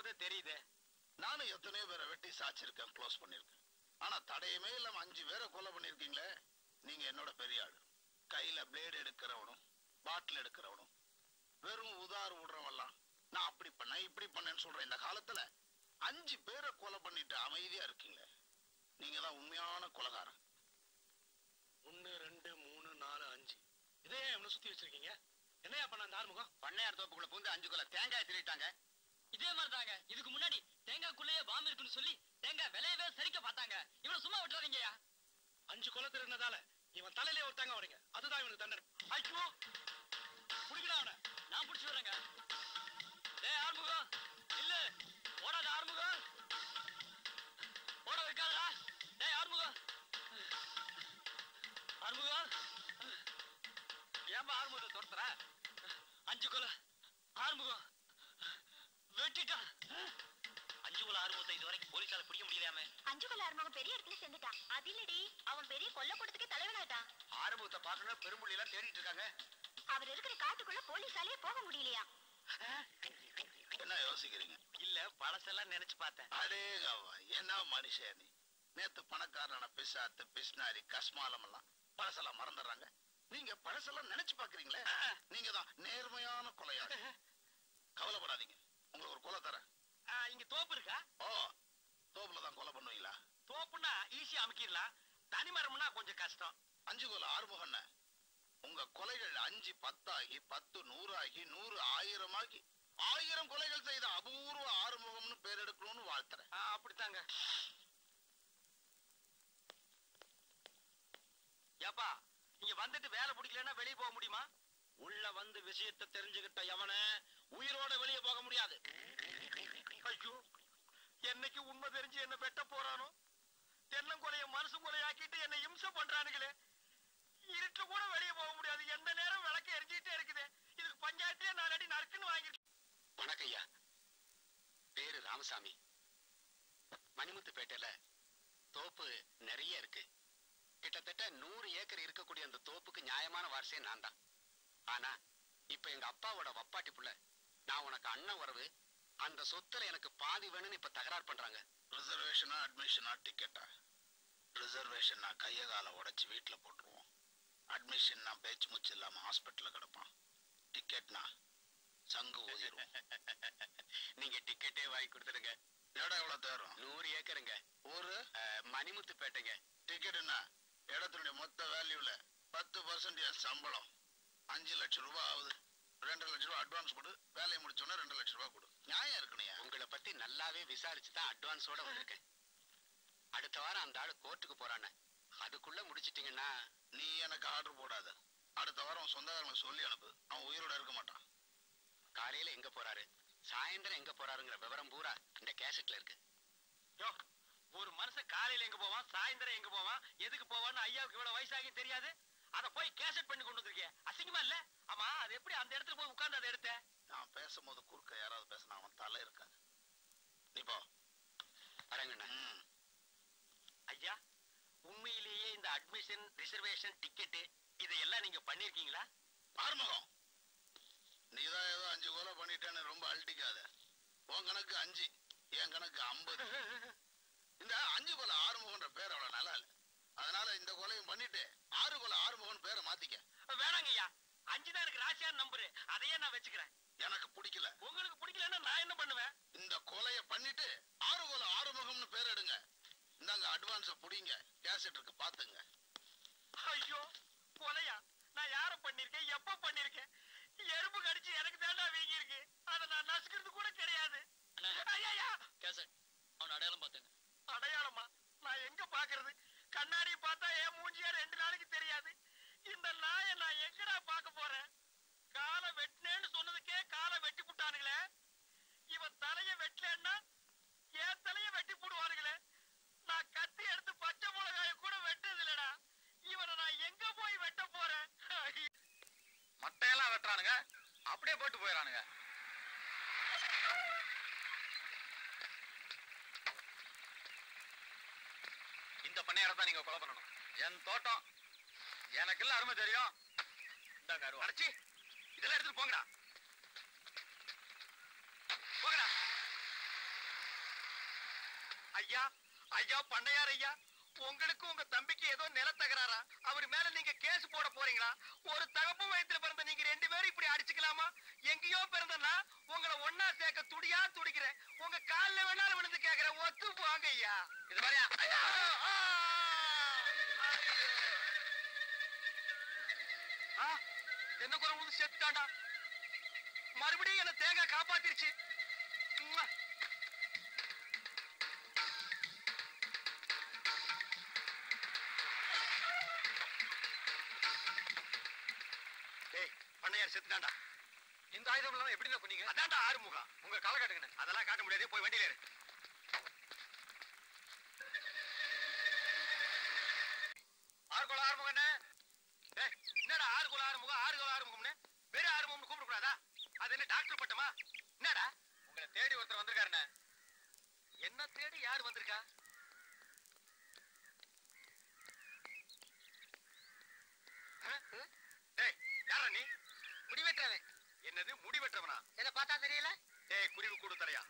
போதே தெரியுதே. நானும் எத்தனையோ பேரை வெட்டி சாச்சிருக்கேன் க்ளோஸ் பண்ணியிருக்கேன் ஆனா தடையுமே இல்லாம அஞ்சு பேரை கொலை பண்ணிருக்கீங்களே? நீங்க என்னோட பெரிய ஆள். கையில பிளேடு எடுக்கிறவனும் பாட்டில் எடுக்கிறவனும் வெறும் உதாறு விடுறவெல்லாம் நான் அப்படி பண்ணேன் இப்படி பண்ணேன்னு சொல்றேன். இந்த காலத்துல அஞ்சு பேரை கொலை பண்ணிட்டு அமைதியா இருக்கீங்களே? நீங்க தான் உண்மையான கொலைகாரன். ஒன்னு ரெண்டு மூணு நாலு அஞ்சு. இதே இவனை சுத்தி வச்சிருக்கீங்க. என்னையா பண்ண அந்த ஆறுமுகம்? பண்ணையார் தோப்புக்குள்ள பூந்து அஞ்சு கொலை. தேங்காய் திருட்டாங்க இதே மாதிரி தாங்க இதுக்கு முன்னாடி தேங்காய்க்குள்ளேயே பாம்பு இருக்குன்னு சொல்லி தேங்காய் விளையவே சரிக்க பார்த்தாங்க. இவனை சும்மா விட்டுறாதீங்கய்யா. அஞ்சு கொலை திருடினதால இவன் தலையிலே ஒரு தேங்காய் உடைங்க. அதுதான் இவனுக்கு தண்டனை. ஐயோ! குடிக்கடா அவனை. நான் புடிச்சு வரேங்க டேய் ஆறுமுகம். இல்ல ஓடாத ஆறுமுகம். ஓட வைக்காதடா டேய் ஆறுமுகம். ஆறுமுகம். ஏன்பா ஆறுமுகத்தை துரத்துற? அஞ்சு கொலை. ஆறுமுகம். வெட்டிட்டான் அஞ்சு கொலை ஆறுமுகத்தை இது வரைக்கும் போலீஸால பிடிக்க முடியலையாமே. அஞ்சு கொள்ள ஆரம்பம் பெரிய இடத்துல சேர்ந்துட்டான். அது இல்லடி அவன் பெரிய கொல்ல கூடத்துக்கே தலைவனாட்டான் ஆறுமுகத்தை பார்க்கணும் பெரும்புள்ளி எல்லாம் தேடிட்டு இருக்காங்க. அவர் இருக்கிற காட்டுக்குள்ள போலீஸாலே போக முடியலையா? என்ன யோசிக்கிறீங்க? இல்ல பழசெல்லாம் நினைச்சு பார்த்தேன். அடேகவா என்ன மனுஷன் நீ? நேத்து பணக்காரனான பிசாத்து பிஸ்னாரி கஸ்மாலம் எல்லாம் பழசெல்லாம் மறந்துடுறாங்க. நீங்க பழசெல்லாம் நினைச்சு பாக்குறீங்களே நீங்க தான் நேர்மையான கொலையாளி. கவலைப்படாதீங்க. உங்களுக்கு ஒரு கொலை தரேன். இங்க தோப்பு இருக்கா? ஓ தோப்புல தான் கொலை பண்ணுவீங்களா? தோப்புன்னா ஈஸியா அமைக்கிடலாம். தனி மரம்னா கொஞ்சம் கஷ்டம். அஞ்சு கொலை ஆறுமுகண்ண உங்க கொலைகள் அஞ்சு பத்தாகி பத்து நூறாகி நூறு ஆயிரமாகி ஆயிரம் கொலைகள் செய்த அபூர்வ ஆறுமுகம்னு பேர் எடுக்கணும்னு வாழ்த்துறேன். அப்படித்தாங்க. ஏப்பா நீங்க வந்துட்டு வேலை பிடிக்கலன்னா வெளியே போக முடியுமா? உள்ள வந்து விஷயத்தை தெரிஞ்சுக்கிட்ட எவன உயிரோட வெளியே போக முடியாது. ஐயோ என்னைக்கு உண்மை தெரிஞ்சு என்ன வெட்ட போறானோ? தென்னங்கொலைய மனசு கொலையாக்கிட்டு என்ன இம்சம் பண்றானுங்களே. இருட்டு கூட வெளியே போக முடியாது. எந்த நேரம் விளக்கு எரிஞ்சுக்கிட்டே இருக்குது. இதுக்கு பஞ்சாயத்திலே நாலு அடி நறுக்குன்னு வாங்கிருக்கேன் வணக்கம் ஐயா. பேரு ராமசாமி. மணிமுத்துப்பேட்டையில தோப்பு நிறைய இருக்கு. கிட்டத்தட்ட நூறு ஏக்கர் இருக்கக்கூடிய அந்த தோப்புக்கு நியாயமான வாரிசே நான் தான் ஆனா இப்ப எங்க அப்பாவோட வப்பாட்டி புள்ள நான் உனக்கு அண்ணன் உறவு அந்த சொத்துல எனக்கு பாதி வேணும்னு இப்ப தகராறு பண்றாங்க. ரிசர்வேஷனா அட்மிஷனா டிக்கெட்டா ரிசர்வேஷன்னா கைய காலை உடைச்சு வீட்டுல போட்டுருவோம். அட்மிஷன்னா பேச்சு மூச்சு இல்லாம ஹாஸ்பிட்டல்ல கிடப்பான். டிக்கெட்னா சங்கு ஊதிடுவோம் நீங்க டிக்கெட்டே வாங்கி கொடுத்துருங்க இடம் எவ்வளவு தேரும்? நூறு ஏக்கருங்க. ஊரு மணிமுத்துப்பேட்டைங்க. டிக்கெட் என்ன இடத்தினுடைய மொத்த வேல்யூல பத்து பர்சன்ட் சம்பளம். அஞ்சு லட்சம் ரூபாய் ஆகுது. ரெண்டு லட்சம் ரூபாய் அட்வான்ஸ் கொடு. வேலையை முடிச்சோன்னா ரெண்டு லட்சம் ரூபாய் கொடு. நியாயம் இருக்கணையா உங்களை பத்தி நல்லாவே விசாரிச்சு தான் அட்வான்ஸோட வந்திருக்கேன். அடுத்த வாரம் அந்த ஆளு கோர்ட்டுக்கு போறானே அதுக்குள்ள முடிச்சிட்டீங்கன்னா நீ எனக்கு ஆர்டர் போடாத. அடுத்த வாரம் உன் சொந்தக்காரங்க சொல்லி அனுப்பு. அவன் உயிரோட இருக்க மாட்டான். காலையில எங்க போறாரு? சாயந்தரம் எங்க போறாருங்கிற விவரம் பூரா இந்த கேசட்ல இருக்கு. யோ ஒரு மனுஷன் காலையில எங்க போவான்? சாயந்தரம் எங்க போவான்? எதுக்கு போவான்னு ஐயாவுக்கு இவ்வளவு வயசாகி தெரியாது? அத போய் கேசட் பண்ணி கொண்டு வந்திருக்கேன். அசிங்கமா இல்ல? ஆமா அது எப்படி அந்த இடத்துல போய் உட்கார்ந்து அதை எடுத்த? நான் பேசும்போது குறுக்க யாராவது பேசினா அவன் தலை இருக்காது. நீ போ. வரேங்கண்ணா ம். ஐயா உண்மையிலேயே இந்த அட்மிஷன் ரிசர்வேஷன் டிக்கெட் இதையெல்லாம் நீங்க பண்ணிருக்கீங்களா ஆறுமுகம் நீ தான் ஏதோ அஞ்சு கொலை பண்ணிட்டேன்னு ரொம்ப அழட்டிக்காத. உன் கணக்கு அஞ்சு என் கணக்கு ஐம்பது. இந்த அஞ்சு கொலை ஆறுமுகன்ற பேர் அவ்வளவு நல்லா இல்ல. அதனால இந்த கொலையும் பண்ணிட்டு ஆறு கொலை ஆறுமுகன் பேரை மாத்திக்க. வேணாங்க ஐயா அஞ்சு தான் எனக்கு ராசியான நம்பரு அதையே நான் வச்சுக்கிறேன். எனக்கு பிடிக்கல. உங்களுக்கு பிடிக்கலன்னா நான் என்ன பண்ணுவேன்? இந்த கொலைய பண்ணிட்டு ஆறு கொலை ஆறுமுகம்னு பேர் எடுங்க. இந்தாங்க அட்வான்ஸ புடிங்க. கேசட் இருக்கு பாத்துங்க ஐயோ கொலையா? நான் யார பண்ணிருக்கேன்? எப்ப பண்ணிருக்கேன்? எறும்பு கடிச்சு எனக்கு தாண்டா வீங்கி இருக்கு அத நான் நசுக்கிறது கூட கிடையாது. ஐயா கேசட் அவன் அடையாளம் பார்த்தேங்க. அடையாளமா? நான் எங்க பாக்குறது கண்ணாடி பார்த்தா என் மூஞ்சியா ரெண்டு நாளைக்கு தெரியாது. இந்த நாயை நான் எங்கடா பார்க்க போறேன்? காலை வெட்டினேன்னு சொன்னதுக்கே காலை வெட்டி புட்டானுங்களே. இவன் தலைய வெட்டலன்னா என் தலைய வெட்டி போடுவானுங்களே. நான் கத்தி எடுத்து பச்சை மிளகாய கூட வெட்டது இல்லடா இவனை நான் எங்க போய் வெட்ட போறேன்? மட்டையெல்லாம் வெட்டுறானுங்க. அப்படியே போட்டு போயிடறானுங்க இந்த பண்ணையார தான் நீங்க கொலை பண்ணணும். என் தோட்டம். எனக்கு இல்ல அருமை தெரியும். அடைச்சி. இதெல்லாம் எடுத்துட்டு போங்கடா. போங்கடா. ஐயா ஐயா பண்ணையார் ஐயா உங்களுக்கு உங்க தம்பிக்கு ஏதோ நிலத்தகராறா அவர் மேல நீங்க கேஸ் போட போறீங்களா? ஒரு தகப்பு வயத்துல பிறந்த நீங்க ரெண்டு பேரும் இப்படி அடிச்சுக்கலாமா? எங்கேயோ பிறந்தனா உங்களை ஒன்னா சேர்க்க துடியா துடிக்கிறேன். உங்க கால்ல வேணாலும் விழுந்து கேக்குறேன். ஒத்து போங்க ஐயா. இது மாதிரியா ஐயா! ஆ! ஆ! என்ன குறை விழுந்து செத்துட்டாண்டா மறுபடியும் என்ன தேங்காய் காப்பாத்திருச்சு. பண்ணையார் செத்துட்டான்டா. இந்த ஆயுதம் எல்லாம் எப்படி பண்ணீங்க அதான்டா ஆறுமுகம். உங்க கால காட்டுங்க அதெல்லாம் காட்ட முடியாது. போய் வண்டியில ஏறு ஆறுகோல ஆறுமுகண்ணே டேய் என்னடா ஆறுகோல ஆறுமுகம் ஆறுகோல ஆறுமுகம்னு வெறும் ஆறுமுகம்னு கூப்பிடக்கூடாதா அது என்ன டாக்டர் பட்டமா என்னடா உங்களை தேடி ஒருத்தர் வந்திருக்காருண்ணே என்ன தேடி யார் வந்திருக்கா ஆ? டேய் யாரா நீ முடி வெட்டுறவன் என்னது முடி வெட்டுறவனா என்ன பார்த்தா தெரியல டேய் குருவி கூடு தலையா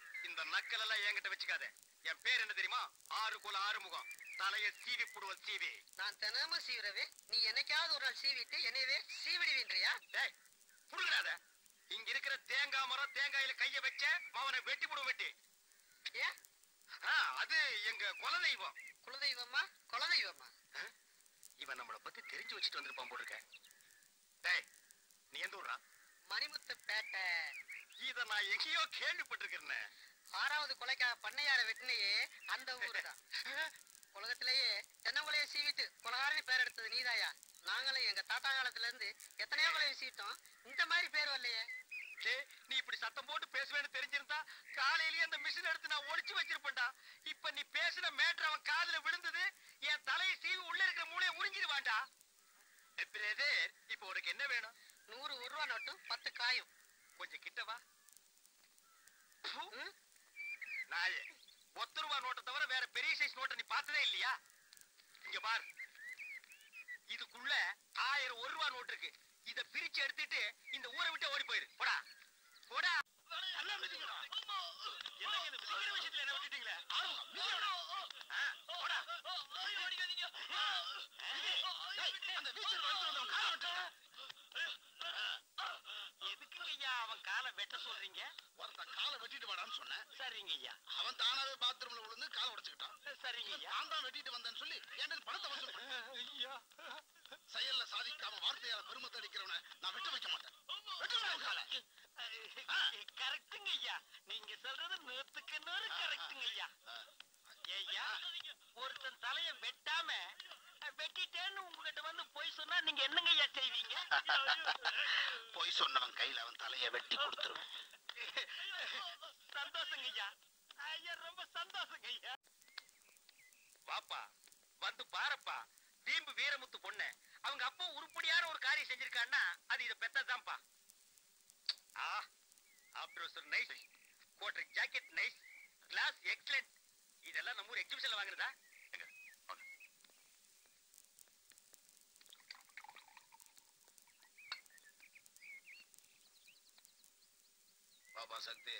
நக்கல் எல்லாம் என்கிட்ட வச்சுக்காத. என் பேர் என்ன தெரியுமா? ஆறு குல ஆறுமுகம். தலைய சீவி புடுவல் சீவி. நான் தினமும் சீவுறவே நீ என்னைக்காவது ஒரு நாள் சீவிட்டு என்னையவே சீவிடுவீன்றியா டேய் புடுங்கிறாத இங்க இருக்கிற தேங்காய் மரம் தேங்காயில கைய வச்ச அவனை வெட்டி புடு வெட்டி. ஏன் அது எங்க குலதெய்வம். குலதெய்வமா? குலதெய்வமா? இவன் நம்மள பத்தி தெரிஞ்சு வச்சுட்டு வந்திருப்பான் போல இருக்க டேய் நீ எந்த ஊர்ரா மணிமுத்து பேட்டை இத நான் எங்கேயோ கேள்விப்பட்டிருக்கிறேன். ஆறாவது கொலைக்காக பண்ணையார வெட்டினையே அந்த ஊரு தான் உலகத்திலேயே தென்னங்குலைய சீவிட்டு கொலகாரனி பேர் எடுத்தது நீதாயா? நாங்களும் எங்க தாத்தா காலத்துல இருந்து எத்தனையோ கொலையை சீவிட்டோம். இந்த மாதிரி பேர் வரலையே. டேய், நீ இப்படி சத்தம் போட்டு பேசுவேன்னு தெரிஞ்சிருந்தா காலையிலேயே அந்த மிஷின் எடுத்து நான் ஒளிச்சு வச்சிருப்பேன்டா. இப்ப நீ பேசின மேட்ரு அவன் காதுல விழுந்தது என் தலையை சீவி உள்ள இருக்கிற மூளையை உறிஞ்சிருவான்டா பிரதர் இப்போ உனக்கு என்ன வேணும்? நூறு ஒரு ரூபா நோட்டும் பத்து காயும். கொஞ்சம் கிட்ட வா. ப்பு. நாயே ஒத்த ரூபா நோட்டை தவிர வேற பெரிய சைஸ் நோட்டை நீ பார்த்ததே இல்லையா? இங்க பார். இதுக்குள்ள ஆயிரம் ஒரு ரூபா நோட்டு இருக்கு. இத பிரிச்சு எடுத்துட்டு இந்த ஊரை விட்டு ஓடி போயிரு. போடா. போடா. எதுக்குங்க ஐயா அவன் காலை வெட்ட சொல்றீங்க? ஒருத்தன் காலை வெட்டிட்டு வாடான்னு சொன்னேன். சரிங்க ஐயா. அவன் தானாவே பாத்ரூம்ல விழுந்து காலை உடைச்சுக்கிட்டான். சரிங்க ஐயா. நான் தான் வெட்டிட்டு வந்தேன்னு சொல்லி என்கிட்ட பணத்தை வசூல் ஐயா. செயல்ல சாதிக்காம வார்த்தையால பெருமத்தை அடிக்கிறவனை நான் வெட்ட வைக்க மாட்டேன். காலை. கரெக்டுங்க ஐயா. நீங்க சொல்றது நூத்துக்கு நூறு கரெக்டுங்க ஐயா. ஐயா ஒருத்தன் தலைய வெட்டாம வெட்டிட்டேன்னு உங்ககிட்ட வந்து போய் சொன்னா நீங்க என்னங்க ஐயா செய்வீங்க? பொய் சொன்னவன் கையில அவன் தலையை வெட்டி கொடுத்துருவேன் சந்தோஷங்க ஐயா ஐயா ரொம்ப சந்தோஷங்க ஐயா வாப்பா வந்து பாரப்பா. வீம்பு வீரமுத்து பொண்ணு. அவங்க அப்போ உருப்படியான ஒரு காரியம் செஞ்சிருக்கான்னா அது இதை பெத்ததான்ப்பா ஆ ஆப்ரோசர் நைஸ் கோட்டர் ஜாக்கெட் நைஸ் கிளாஸ் எக்ஸலென்ட் இதெல்லாம் நம்ம ஊர் எக்ஸிபிஷன்ல வாங்குறதா? பாபா சக்தி.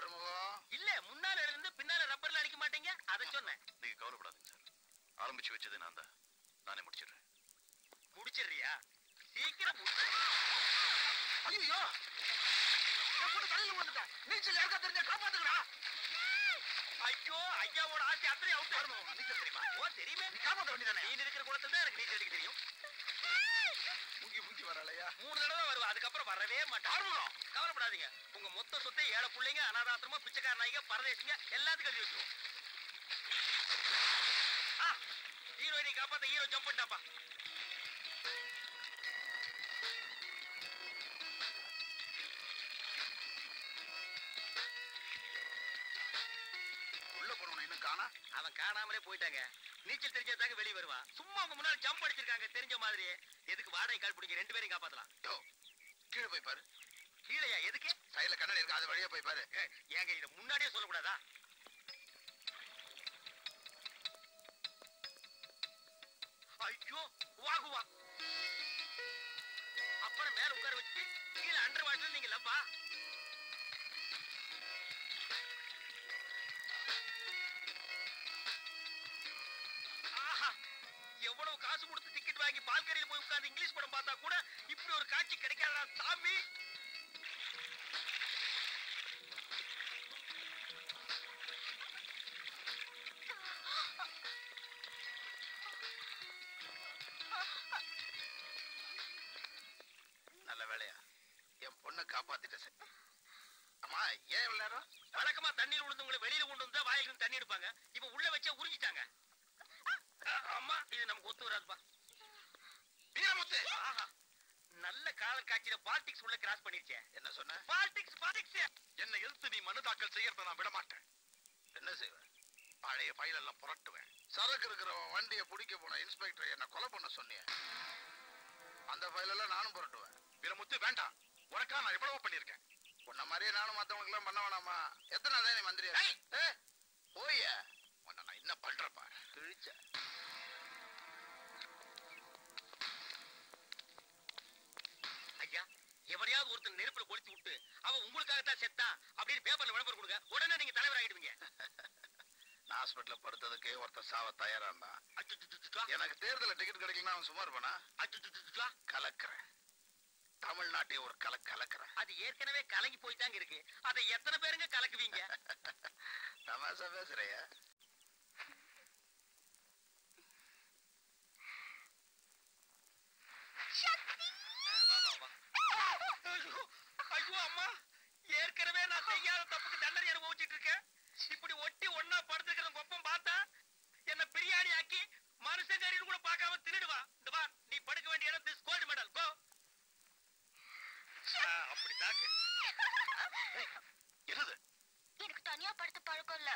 ஆறுமுகம் இல்ல முன்னால இருந்து பின்னால ரப்பர்ல அடிக்க மாட்டீங்க? அதை சொன்னேன். நீங்க கவலைப்படாதீங்க சார். ஆரம்பிச்சு வச்சது நான் தான். நானே முடிச்சிடுறேன். முடிச்சிடுறியா? சீக்கிரம். ஐயோ தலையில நீச்சல் யாருக்கா தெரிஞ்சா காப்பாத்துக்கடா ஐயோ ஐயாவோட ஆசை அத்தனை அவுட் ஆடுவோம் நீச்சல் தெரியுமா? ஓ தெரியுமே. நீ காப்பாத்த வேண்டியதானே நீ இருக்கிற குளத்துல தான் எனக்கு நீச்சல் அடிக்க தெரியும். வரலையா? மூணு தடவை வருவா அதுக்கப்புறம் வரவே மாட்டான் கவலைப்படாதீங்க. உங்க மொத்த சொத்தை ஏழை பிள்ளைங்க அனாதாசிரமா பிச்சைக்கார நாய்ங்க பரதேசிங்க எல்லாத்துக்கும் எழுதி வச்சிருவோம். ஹீரோயினை காப்பாத்த ஹீரோ ஜம்ப் பண்ணிட்டாப்பா. உள்ள போனவன இன்னும் காணா? அவன் காணாமலே போயிட்டாங்க. நீச்சல் தெரிஞ்சதாங்க வெளியே வருவா. சும்மா அவங்க முன்னாடி ஜம்ப் அடிச்சிருக்காங்க தெரிஞ்ச மாதிரி. எதுக்கு வாடகை கால் பிடிக்க ரெண்டு பேரையும் காப்பாத்தலாம். யோ கீழே போய் பாரு. கீழையா எதுக்கு? சைடுல கண்ணாடி இருக்கு அது வழியா போய் பாரு. ஏங்க இதை முன்னாடியே சொல்லக்கூடாதா? ஐயோ வாகுவா அப்புறம் மேல உட்கார வச்சு கீழே அண்டர் வாட்டர் நீங்க லப்பா. வாங்கி பால்கனியில போய் உட்கார்ந்து இங்கிலீஷ் படம் பார்த்தா கூட இப்படி ஒரு காட்சி கிடைக்காதா சாமி. நல்ல வேலையா? என் பொண்ணை காப்பாத்திட்ட சார். அம்மா ஏன் நேரம்? வழக்கமா தண்ணீர் விழுந்து உங்களை வெளியில கொண்டு வந்தா வாயிலிருந்து தண்ணி எடுப்பாங்க. இப்ப உள்ள வச்சா உறிஞ்சிட்டாங்க. அம்மா இது நமக்கு ஒத்து வராதுப்பா வீரமுத்து ஆஹா நல்ல காதல் காட்சியில பாலிடிக்ஸ் உள்ள கிராஸ் பண்ணிருச்சே. என்ன சொன்ன? பாலிடிக்ஸ் பாலிடிக்ஸ் என்னை எதிர்த்து நீ மனு தாக்கல் செய்யறத நான் விட மாட்டேன் என்ன செய்வேன்? பழைய ஃபைல் எல்லாம் புரட்டுவேன். சரக்கு இருக்கிறவன் வண்டியை பிடிக்க போன இன்ஸ்பெக்டர் என்ன கொலை பண்ண சொன்னிய அந்த ஃபைலெல்லாம் நானும் புரட்டுவேன். வீரமுத்து வேண்டாம். உனக்கா நான் எவ்வளவோ பண்ணியிருக்கேன். உன்ன மாதிரியே நானும் மத்தவங்களுக்கு எல்லாம் பண்ண வேணாமா? எத்தனை நாள் நீ மந்திரியா ஏ, போய்ய உன்னை நான் என்ன பண்றப்பா கிழிச்ச. எவனையாவது ஒருத்தன் நெருப்புல கொளுத்தி விட்டு அவன் உங்களுக்காகத்தான் செத்தான் அப்படின்னு பேப்பர்ல விளம்பரம் கொடுங்க. உடனே நீங்க தலைவர் ஆயிடுவீங்க நான் ஹாஸ்பிட்டல்ல படுத்ததுக்கே ஒருத்தன் சாவ தயாராண்டா அச்சச்சச்சச்சா, எனக்கு தேர்தல டிக்கெட் கிடைக்கலன்னா அவன் இருப்பானா? அச்சச்சச்சச்சா. கலக்கிறேன். தமிழ்நாட்டையும் ஒரு கல கலக்கிறேன். அது ஏற்கனவே கலங்கி போய் தாங்க இருக்கு. அதை எத்தனை பேருங்க கலக்குவீங்க? தமாசா பேசுறையா? ஐயோ, ஐயோ அம்மா ஏற்கனவே நான் செய்யாத தப்புக்கு தண்டனை அனுபவிச்சுட்டு இருக்கேன். இப்படி ஒட்டி ஒன்னா படுத்துக்கிற கொப்பம் பார்த்தா என்ன பிரியாணி ஆக்கி மனுஷன் கறின்னு கூட பார்க்காம திருடுவா இந்த வா நீ படுக்க வேண்டிய இடம் திஸ் கோல்டு மெடல் கோ அப்படி தாக்கு என்னது எனக்கு தனியா படுத்து பழக்கம் இல்ல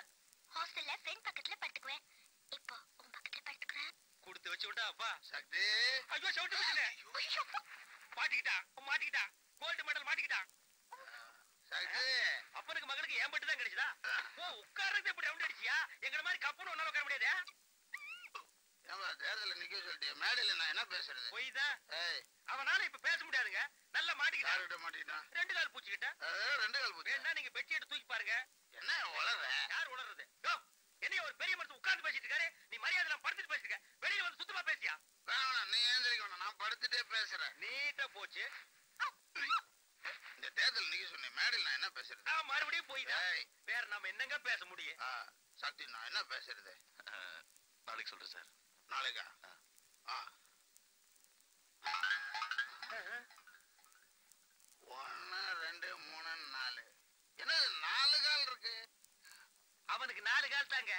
ஹாஸ்டல்ல ஃப்ரெண்ட் பக்கத்துல படுத்துக்குவேன் இப்போ உன் பக்கத்துல படுத்துக்கிறேன் கொடுத்து வச்சு விட்டா அப்பா சக்தி ஐயோ சவுட்டு மிஷினு மாட்டிக்கிட்டா மாட்டிக்கிட்டா கோல்டு மெடல் மாட்டிக்கிட்டா சக்தி அப்பனுக்கு மகனுக்கு ஏன் மட்டும் தான் கிடைச்சதா ஓ உட்கார்றது இப்படி ரவுண்ட் அடிச்சியா எங்கட மாதிரி கப்புன்னு ஒன்னால உட்கார முடியாது ஏமா தேர்தல நிக்க நான் என்ன பேசுறது? பொய் தான். அவனால இப்ப பேச முடியாதுங்க. நல்லா மாட்டிக்கிட்டான். யாருகிட்ட மாட்டிக்கிட்டான்? ரெண்டு கால் பூச்சிக்கிட்ட. ரெண்டு கால் பூச்சி வேணா நீங்க பெட்ஷீட் எடுத்து தூக்கி பாருங்க. என்ன வளர யார் உணர்றது யோ என்னைய ஒரு பெரிய மனுஷன் உட்கார்ந்து பேசிட்டு இருக்காரு. நீ மரியாதை படுத்துட்டு பேசிட்டு இருக்க. வெளியில வந்து சுத்தமா பேசியா? வேணாம் நீ ஏந்திரிக்க வேணாம். நான் படுத்துட்டே பேசுறேன். நீட்டா போச்சு. இந்த தேர்தல் நிக்க சொன்னேன். மேடையில் நான் என்ன பேசுறது? மறுபடியும் போய் வேற நாம என்னங்க பேச முடியும்? சக்தி நான் என்ன பேசுறது? நாளைக்கு சொல்றேன் சார். நாளைக்கா? ஒன்னு ரெண்டு மூணு நாலு. என்னது நாலு கால் இருக்கு? அவனுக்கு நாலு கால் தாங்க.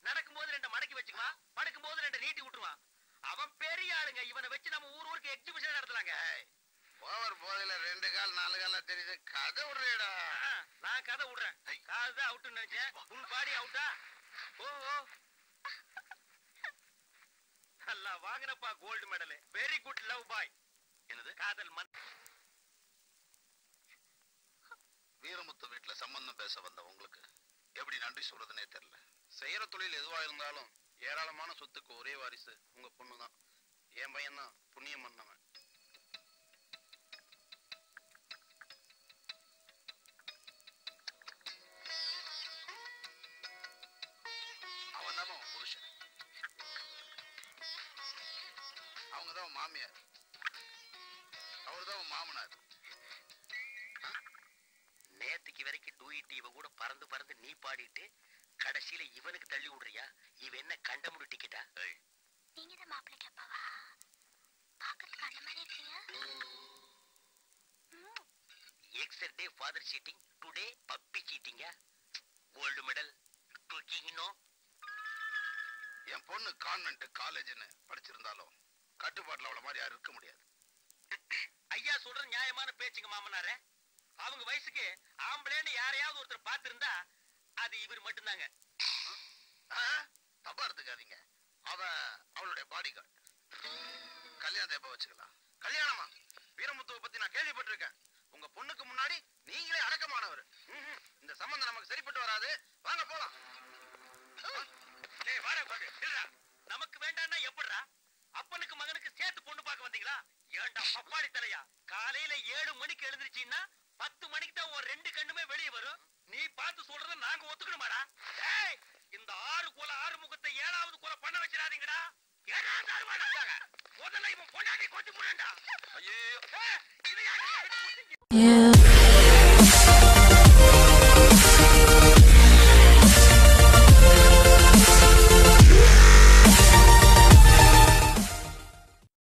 நடக்கும்போது ரெண்டு மடக்கி வச்சுக்குவான். படுக்கும்போது ரெண்டு நீட்டி விட்டுருவான். அவன் பெரிய ஆளுங்க. இவனை வச்சு நம்ம ஊர் ஊருக்கு எக்ஸிபிஷன் நடத்தலாங்க. ஓவர் போதையில ரெண்டு கால் நாலு காலா தெரியுது. கதை விடுறேடா. நான் கதை விடுறேன். காது தான் அவுட்டுன்னு நினைச்சேன். உன் பாடி அவுட்டா ஓ ஓ. நல்லா வாங்கினப்பா gold medal very good love boy என்னது? காதல் மன் வீரமுத்து வீட்டுல சம்பந்தம் பேச வந்த உங்களுக்கு எப்படி நன்றி சொல்றதுனே தெரியல. செய்யற தொழில் எதுவா இருந்தாலும் ஏராளமான சொத்துக்கு ஒரே வாரிசு. உங்க பொண்ணு தான் என் பையன் தான் புண்ணியம் பண்ணவன் உன் மாமியார். அவர் தான் உன் மாமனார். நேத்துக்கு வரைக்கும் டூயிட்டு இவ கூட பறந்து பறந்து நீ பாடிட்டு கடைசியில இவனுக்கு தள்ளி விடுறியா? இவ என்ன கண்டமுடி டிக்கெட்டா நீங்க தான் மாப்பிள்ளைக்கு அப்பாவா பாக்கிறதுக்கு அந்த மாதிரி இருக்கீங்க yesterday father cheating today puppy சீட்டிங்க gold medal தூக்கிங்கனோ என் பொண்ணு கான்வென்ட் காலேஜ்னு படிச்சிருந்தாலும் கட்டுப்பாட்டுல அவள மாதிரி யாரும் இருக்க முடியாது. ஐயா சொல்ற நியாயமான பேச்சுங்க மாமனாரே அவங்க வயசுக்கு ஆம்பளைன்னு யாரையாவது ஒருத்தர் பார்த்திருந்தா அது இவர் மட்டும்தாங்க? தப்பா எடுத்துக்காதீங்க. அவ அவளுடைய பாடி கார்டு கல்யாணத்தை எப்ப வச்சுக்கலாம்? கல்யாணமா? வீரமுத்துவை பத்தி நான் கேள்விப்பட்டிருக்கேன். உங்க பொண்ணுக்கு முன்னாடி நீங்களே அடக்கமானவர். இந்த சம்பந்தம் நமக்கு சரிப்பட்டு வராது. வாங்க போலாம். நமக்கு வேண்டாம்னா எப்படிடா அப்பனுக்கு மகனுக்கு சேர்த்து பொண்ணு பார்க்க வந்தீங்களா? ஏன்டா பப்பாளி தலையா? காலையில ஏழு மணிக்கு எழுந்திருச்சின்னா பத்து மணிக்கு தான் ஒரு ரெண்டு கண்ணுமே வெளியே வரும். நீ பார்த்து சொல்றத நாங்க ஒத்துக்கணுமாடா? இந்த ஆறு குல ஆறு முகத்தை ஏழாவது குல பண்ண வச்சிடாதீங்கடா. ஏழாவது ஆறு முதல்ல இவன் பொண்டாட்டி கொட்டி போடா ஐயோ. இதை Yeah.